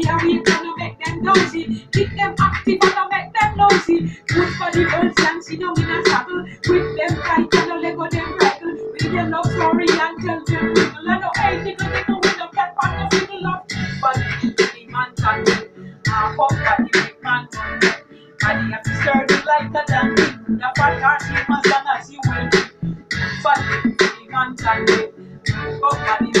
awake and no make them nosy. Keep them active and make them nosy. Good for the girls and see them in a saddle. With them tight and no let go them bridle. With them love story and tell them wiggle. And no hey nigga we no get back no single love. But the man can do. Ah, fuck body big man can do. And he have to sturdy like a donkey. The fat ass he must and as you will. But the man can do. Fuck body big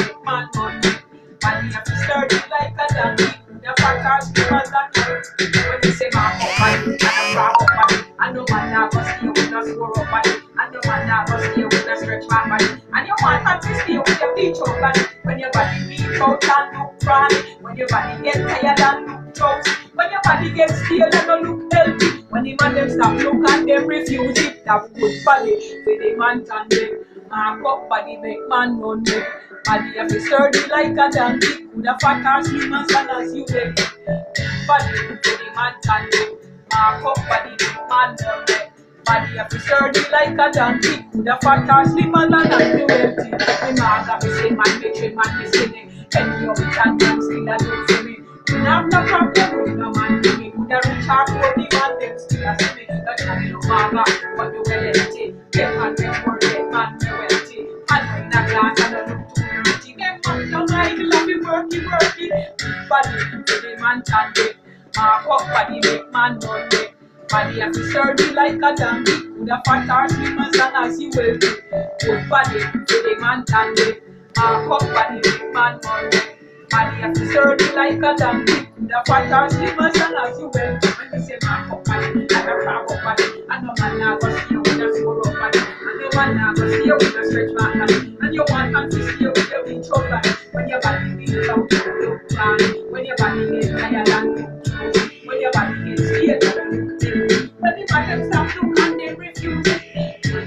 When you say my body a rock up body. And no man now go stay with a swore up body. Man with a stretch my body. And you want time to stay with your beach out body. When your body beat out and look crawly. When your body get tired and look drowsy. When your body gets stale and don't look healthy. When the man them stop look and them refuse it. That good body for the man can them. Mark up body make man run them. Body have to sturdy like a donkey. Could a fat or slim as you Body for the man can. Mark up body man. Body have like a donkey. Could a fat or slim as you wealthy. Me man me say man me me skinny. Any of it and still a look for me. Nah have no problem with man to me. Rich or poor the man them still a me. That can no Body the man can do. Mark ah, up body make man run me. Body have to sturdy like a donkey. Could a fat or slim as long as you will be. Good body the man can do. Mark ah, up body make man run me. Body have to sturdy like a donkey. The fat or slim as long as you will be. When you say mark up body, and a crack up body, and no man now go see you with a swore up body, and no man now go see you with a stretch mark body, and you want them to see you with your big body. When your body beats out, you look cry.